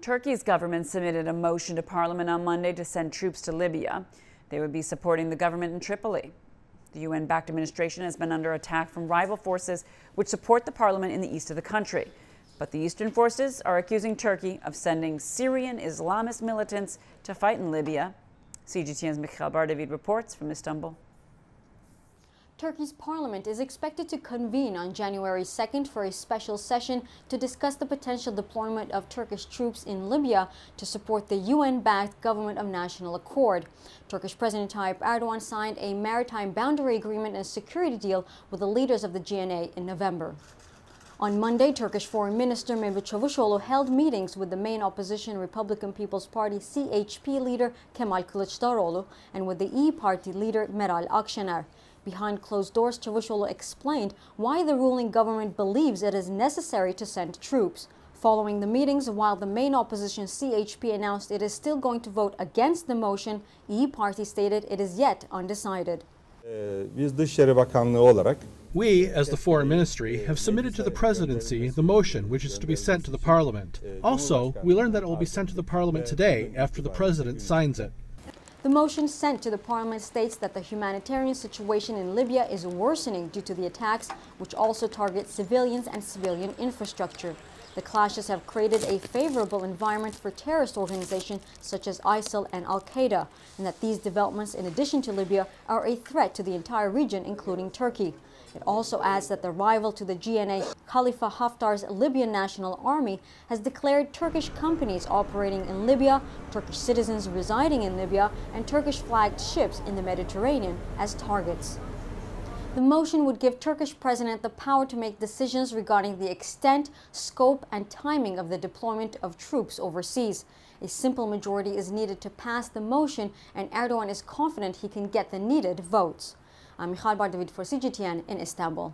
Turkey's government submitted a motion to parliament on Monday to send troops to Libya. They would be supporting the government in Tripoli. The UN backed administration has been under attack from rival forces which support the parliament in the east of the country. But the eastern forces are accusing Turkey of sending Syrian Islamist militants to fight in Libya. CGTN's Michal Bardavid reports from Istanbul. Turkey's parliament is expected to convene on January 2nd for a special session to discuss the potential deployment of Turkish troops in Libya to support the UN-backed Government of National Accord. Turkish President Tayyip Erdogan signed a maritime boundary agreement and security deal with the leaders of the GNA in November. On Monday, Turkish Foreign Minister Mevlut Çavuşoğlu held meetings with the main opposition Republican People's Party CHP leader Kemal Kılıçdaroğlu and with the E Party leader Meral Akşener. Behind closed doors, Çavuşoğlu explained why the ruling government believes it is necessary to send troops. Following the meetings, while the main opposition CHP announced it is still going to vote against the motion, E Party stated it is yet undecided. Biz Dışişleri Bakanlığı olarak We, as the Foreign Ministry, have submitted to the Presidency the motion which is to be sent to the Parliament. Also, we learned that it will be sent to the Parliament today after the President signs it. The motion sent to the parliament states that the humanitarian situation in Libya is worsening due to the attacks, which also target civilians and civilian infrastructure. The clashes have created a favorable environment for terrorist organizations such as ISIL and Al Qaeda, and that these developments, in addition to Libya, are a threat to the entire region, including Turkey. It also adds that the rival to the GNA, Khalifa Haftar's Libyan National Army, has declared Turkish companies operating in Libya, Turkish citizens residing in Libya, and Turkish flagged ships in the Mediterranean as targets. The motion would give Turkish president the power to make decisions regarding the extent, scope, and timing of the deployment of troops overseas. A simple majority is needed to pass the motion, and Erdogan is confident he can get the needed votes. I'm Michal Bardavid for CGTN in Istanbul.